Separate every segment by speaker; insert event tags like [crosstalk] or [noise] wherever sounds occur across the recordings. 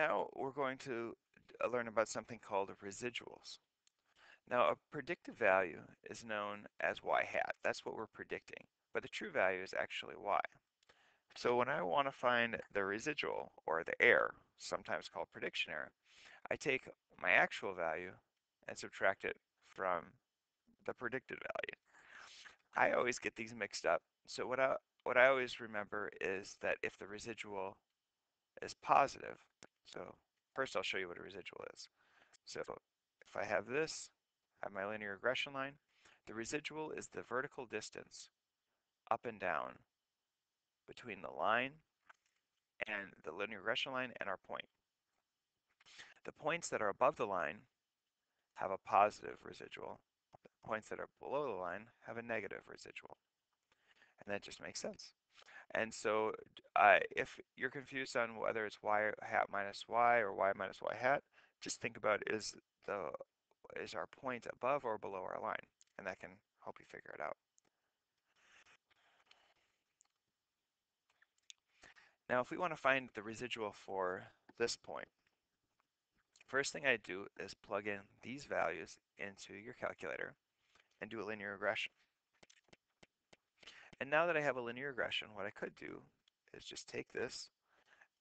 Speaker 1: Now we're going to uh, learn about something called residuals. Now a predicted value is known as y hat. That's what we're predicting. But the true value is actually y. So when I want to find the residual, or the error, sometimes called prediction error, I take my actual value and subtract it from the predicted value. I always get these mixed up. So what I, what I always remember is that if the residual is positive, so first I'll show you what a residual is. So if I have this, I have my linear regression line, the residual is the vertical distance up and down between the line and the linear regression line and our point. The points that are above the line have a positive residual. The points that are below the line have a negative residual. And that just makes sense. And so uh, if you're confused on whether it's y hat minus y or y minus y hat, just think about is the is our point above or below our line? And that can help you figure it out. Now, if we want to find the residual for this point, first thing I do is plug in these values into your calculator and do a linear regression. And now that I have a linear regression, what I could do is just take this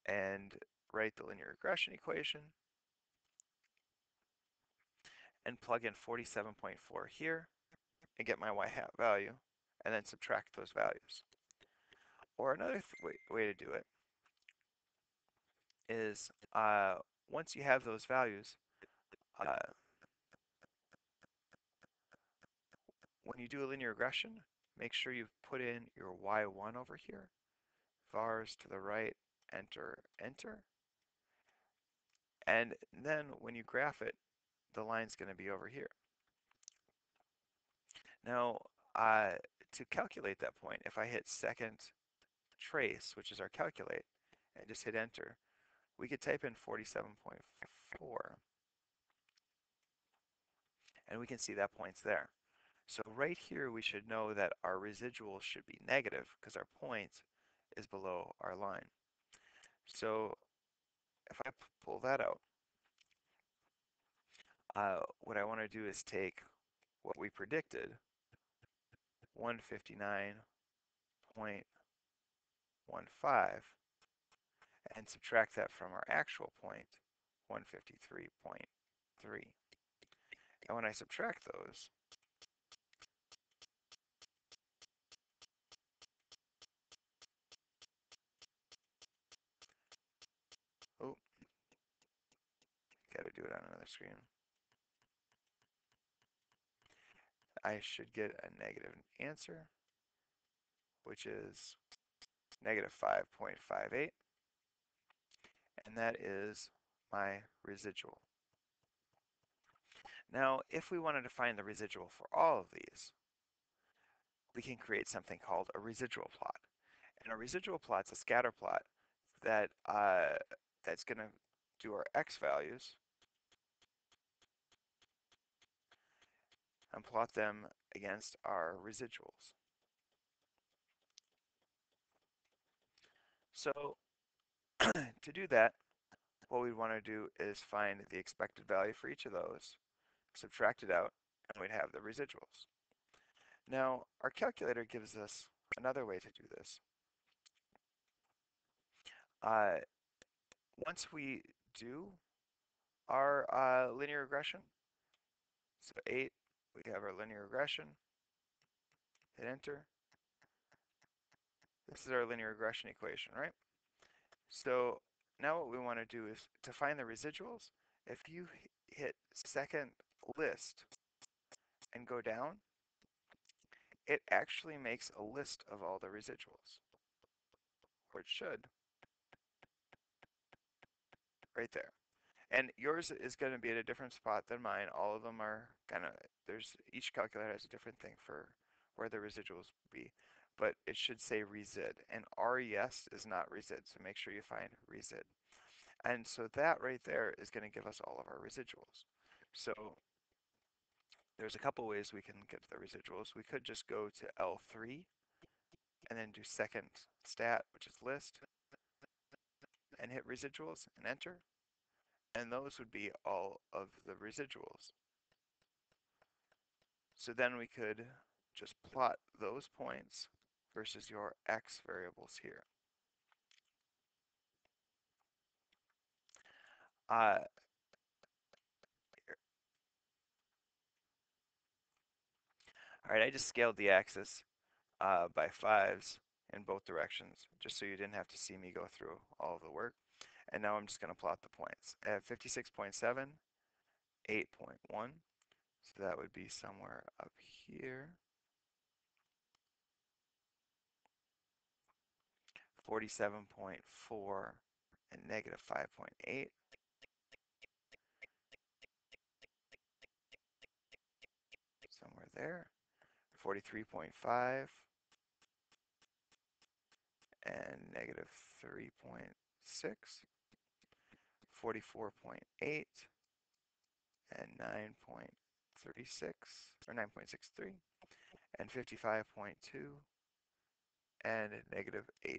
Speaker 1: and write the linear regression equation and plug in 47.4 here and get my y hat value and then subtract those values. Or another way, way to do it is uh, once you have those values, uh, when you do a linear regression, make sure you've put in your y1 over here, vars to the right, enter, enter. And then when you graph it, the line's going to be over here. Now, uh, to calculate that point, if I hit second trace, which is our calculate, and just hit enter, we could type in 47.4 and we can see that point's there. So right here we should know that our residual should be negative because our point is below our line. So if I pull that out, uh, what I want to do is take what we predicted, 159.15, and subtract that from our actual point, 153.3. And when I subtract those, oh, got to do it on another screen. I should get a negative answer, which is negative 5.58 and that is my residual. Now, if we wanted to find the residual for all of these, we can create something called a residual plot. And a residual plot is a scatter plot that uh, that's going to do our x values and plot them against our residuals. So [clears throat] to do that, what we want to do is find the expected value for each of those, subtract it out, and we'd have the residuals. Now, our calculator gives us another way to do this. Uh, once we do our uh, linear regression, so 8, we have our linear regression, hit enter. This is our linear regression equation, right? So now what we want to do is to find the residuals, if you hit second list and go down, it actually makes a list of all the residuals, or it should, right there. And yours is going to be at a different spot than mine. All of them are kind of, there's, each calculator has a different thing for where the residuals be but it should say resid. And RES is not resid, so make sure you find resid. And so that right there is going to give us all of our residuals. So there's a couple ways we can get the residuals. We could just go to L3 and then do second stat, which is list, and hit residuals and enter. and those would be all of the residuals. So then we could just plot those points versus your x variables here. Uh, all right, I just scaled the axis uh, by fives in both directions, just so you didn't have to see me go through all the work. And now I'm just going to plot the points. At 56.7, 8.1, so that would be somewhere up here. 47.4 and negative 5.8. Somewhere there. 43.5 and negative 3.6. 44.8 and 9.36 or 9.63 and 55.2 and negative 8.3.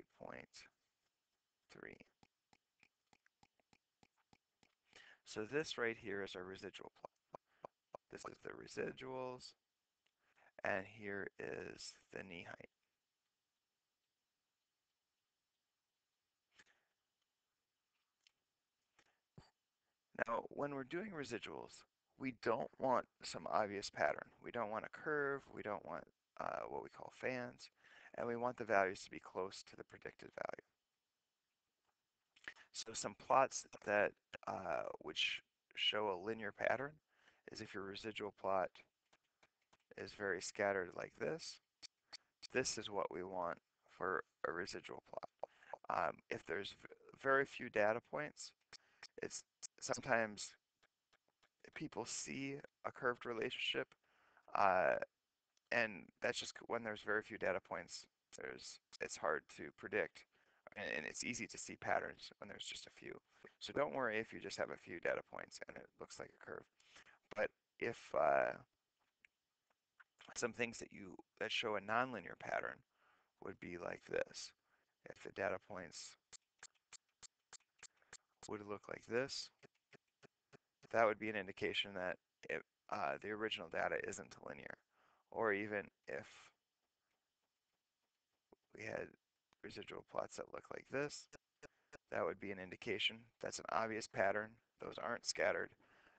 Speaker 1: So this right here is our residual plot. This is the residuals, and here is the knee height. Now, when we're doing residuals, we don't want some obvious pattern. We don't want a curve, we don't want uh, what we call fans, and we want the values to be close to the predicted value. So some plots that uh, sh show a linear pattern is if your residual plot is very scattered like this. This is what we want for a residual plot. Um, if there's very few data points, it's sometimes people see a curved relationship uh, and that's just when there's very few data points there's it's hard to predict and it's easy to see patterns when there's just a few. So don't worry if you just have a few data points and it looks like a curve. But if uh, some things that you that show a nonlinear pattern would be like this. If the data points would look like this that would be an indication that it, uh, the original data isn't linear or even if we had residual plots that look like this, that would be an indication. That's an obvious pattern. Those aren't scattered.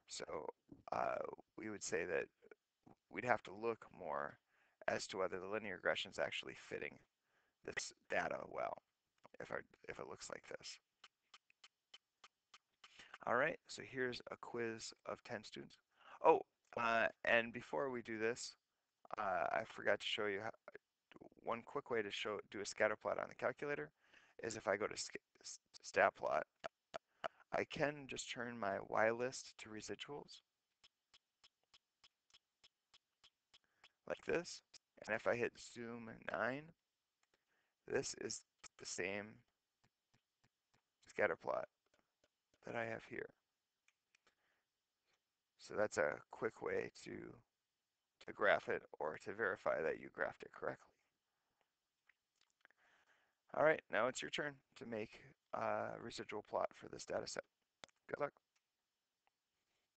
Speaker 1: So uh, we would say that we'd have to look more as to whether the linear regression is actually fitting this data well, if, our, if it looks like this. All right, so here's a quiz of 10 students. Oh, uh, and before we do this, uh, I forgot to show you how, one quick way to show do a scatter plot on the calculator is if I go to stat plot, I can just turn my y list to residuals like this. And if I hit zoom 9, this is the same scatter plot that I have here. So that's a quick way to to graph it or to verify that you graphed it correctly. All right, now it's your turn to make a residual plot for this data set. Good luck.